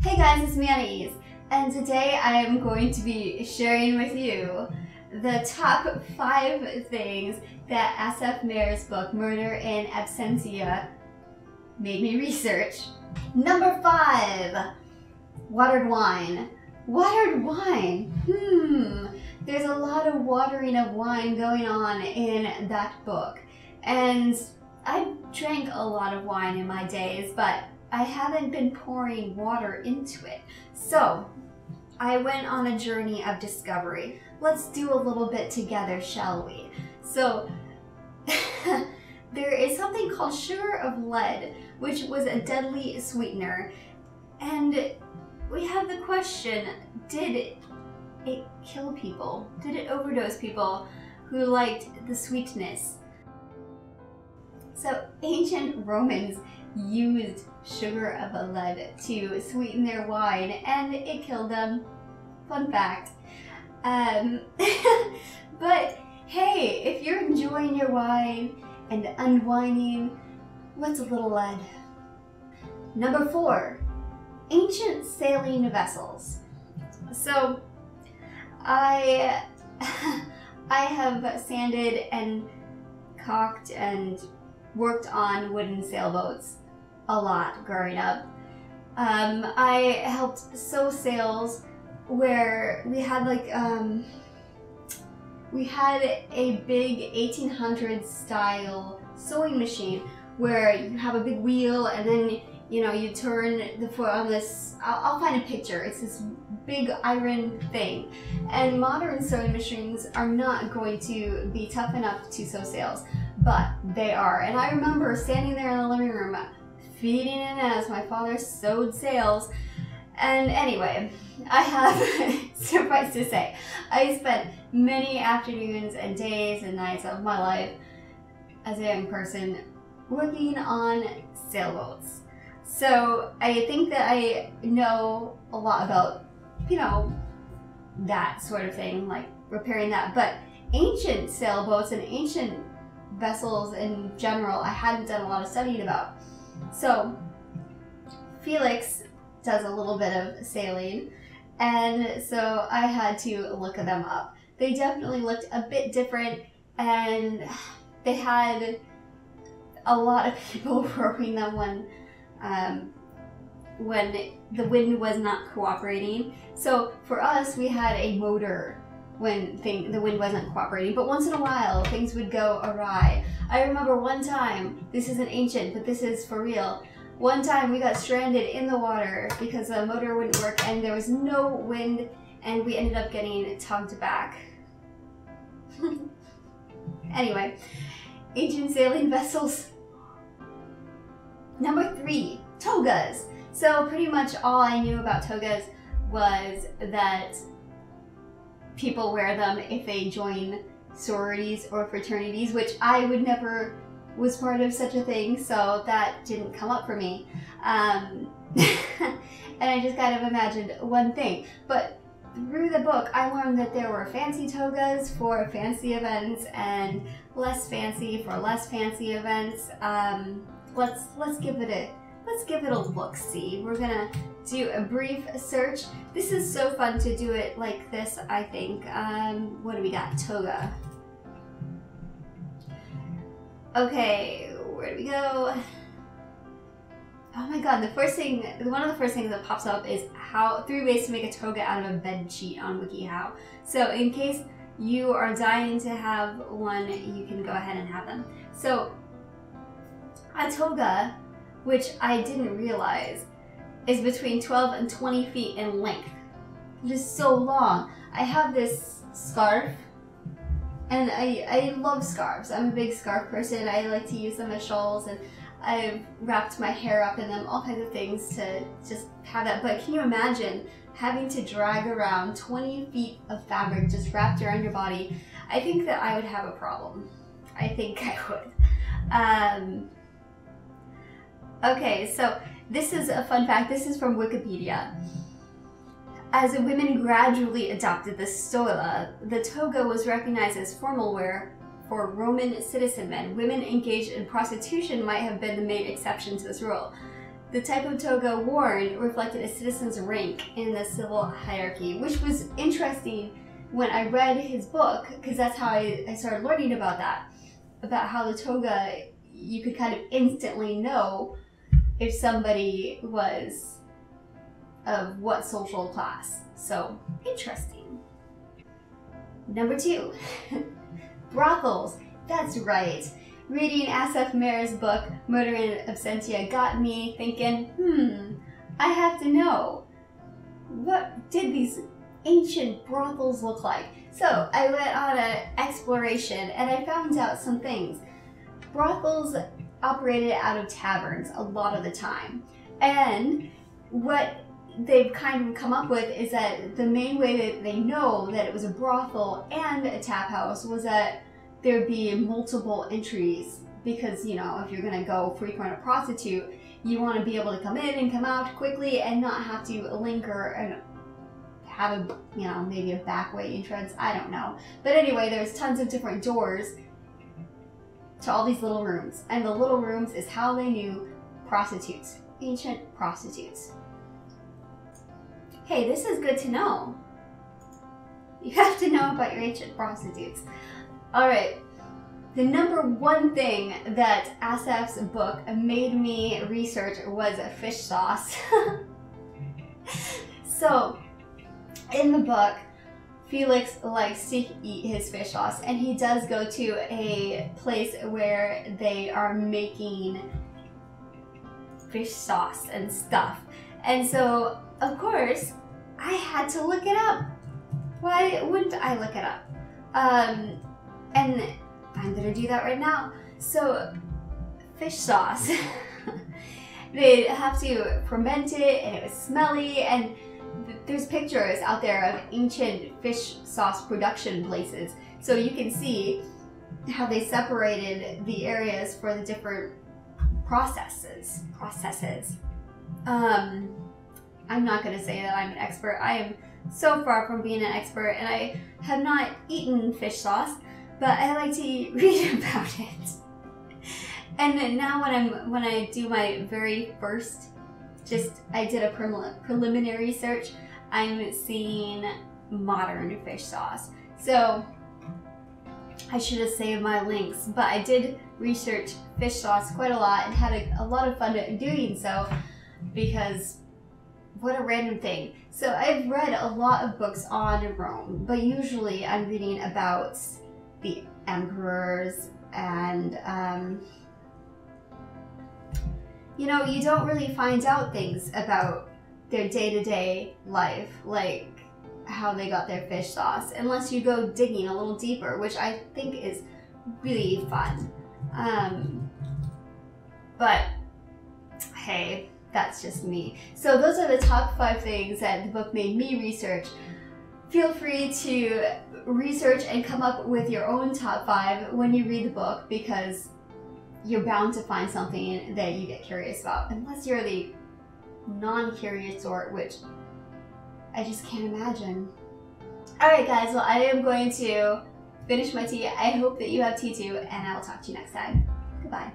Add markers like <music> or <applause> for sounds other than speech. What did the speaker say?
Hey guys, it's me Anais, and today I am going to be sharing with you the top five things that Assaph Mehr's book, Murder in Absentia, made me research. Number five, watered wine. Watered wine. Hmm. There's a lot of watering of wine going on in that book. And I drank a lot of wine in my days, but I haven't been pouring water into it. So I went on a journey of discovery. Let's do a little bit together, shall we? So <laughs> there is something called sugar of lead, which was a deadly sweetener. And we have the question, did it kill people? Did it overdose people who liked the sweetness? So ancient Romans used sugar of a lead to sweeten their wine and it killed them. Fun fact. Um, <laughs> but hey, if you're enjoying your wine and unwinding, what's a little lead? Number four, ancient sailing vessels. So I <laughs> I have sanded and caulked and worked on wooden sailboats a lot growing up. Um, I helped sew sails where we had like um, we had a big 1800s style sewing machine where you have a big wheel and then you know you turn the foot on this I'll, I'll find a picture. It's this big iron thing. And modern sewing machines are not going to be tough enough to sew sails but they are. And I remember standing there in the living room feeding in as my father sewed sails. And anyway, I have, <laughs> suffice to say, I spent many afternoons and days and nights of my life as a young person working on sailboats. So I think that I know a lot about, you know, that sort of thing, like repairing that. But ancient sailboats and ancient vessels in general, I hadn't done a lot of studying about. So Felix does a little bit of sailing, and so I had to look them up. They definitely looked a bit different, and they had a lot of <laughs> people <laughs> rowing them when um, when the wind was not cooperating. So for us, we had a motor when thing, the wind wasn't cooperating, but once in a while things would go awry. I remember one time, this isn't ancient, but this is for real. One time we got stranded in the water because the motor wouldn't work and there was no wind and we ended up getting tugged back. <laughs> anyway, ancient sailing vessels. Number three, togas. So pretty much all I knew about togas was that people wear them if they join sororities or fraternities, which I would never was part of such a thing, so that didn't come up for me. Um, <laughs> and I just kind of imagined one thing. But through the book, I learned that there were fancy togas for fancy events and less fancy for less fancy events. Um, let's let's give it a let's give it a look. See, we're gonna do a brief search. This is so fun to do it like this. I think. Um, what do we got? Toga. Okay, where do we go? Oh my god, the first thing, one of the first things that pops up is how three ways to make a toga out of a bed sheet on WikiHow. So in case you are dying to have one, you can go ahead and have them. So a toga, which I didn't realize, is between 12 and 20 feet in length. It is so long. I have this scarf and I, I love scarves. I'm a big scarf person. I like to use them as shawls and I've wrapped my hair up in them, all kinds of things to just have that. But can you imagine having to drag around 20 feet of fabric just wrapped around your body? I think that I would have a problem. I think <laughs> I would. Um, okay, so this is a fun fact. This is from Wikipedia. As women gradually adopted the stola, the toga was recognized as formal wear for Roman citizen men. Women engaged in prostitution might have been the main exception to this rule. the type of toga worn reflected a citizen's rank in the civil hierarchy, which was interesting when I read his book, because that's how I, I started learning about that. About how the toga, you could kind of instantly know if somebody was of what social class. So, interesting. Number two, <laughs> brothels. That's right. Reading Assaph Mehr's book, Murder in Absentia, got me thinking, hmm, I have to know. What did these ancient brothels look like? So I went on an exploration and I found out some things. Brothels operated out of taverns a lot of the time. And what they've kind of come up with is that the main way that they know that it was a brothel and a tap house was that there'd be multiple entries because you know if you're going to go frequent a prostitute you want to be able to come in and come out quickly and not have to linger and have a you know maybe a back way entrance i don't know but anyway there's tons of different doors to all these little rooms and the little rooms is how they knew prostitutes ancient prostitutes hey this is good to know you have to know about your ancient prostitutes all right. The number one thing that Assaph's book made me research was fish sauce. <laughs> so, in the book, Felix likes to eat his fish sauce, and he does go to a place where they are making fish sauce and stuff. And so, of course, I had to look it up. Why wouldn't I look it up? Um, and I'm gonna do that right now. So, fish sauce. <laughs> they have to ferment it and it was smelly and there's pictures out there of ancient fish sauce production places. So you can see how they separated the areas for the different processes. Processes. Um, I'm not going to say that I'm an expert. I am so far from being an expert and I have not eaten fish sauce but I like to <laughs> read about it. And now when I'm when I do my very first, just I did a prelim preliminary search. I'm seeing modern fish sauce. So I should have saved my links, but I did research fish sauce quite a lot and had a, a lot of fun doing so because what a random thing. So I've read a lot of books on Rome, but usually I'm reading about the emperors and um, you know you don't really find out things about their day-to-day life like how they got their fish sauce unless you go digging a little deeper which i think is really fun. Um, but hey that's just me. So those are the top five things that the book made me research. Feel free to research and come up with your own top five when you read the book because you're bound to find something that you get curious about, unless you're the non curious sort, which I just can't imagine. Alright, guys, well, I am going to finish my tea. I hope that you have tea too, and I will talk to you next time. Goodbye.